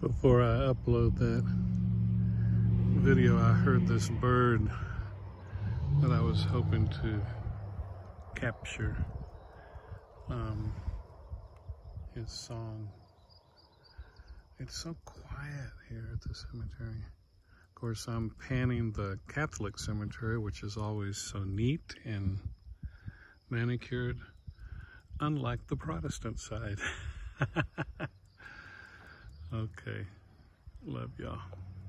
Before I upload that video, I heard this bird that I was hoping to capture um, his song. It's so quiet here at the cemetery. Of course, I'm panning the Catholic cemetery, which is always so neat and manicured, unlike the Protestant side. okay, love y'all.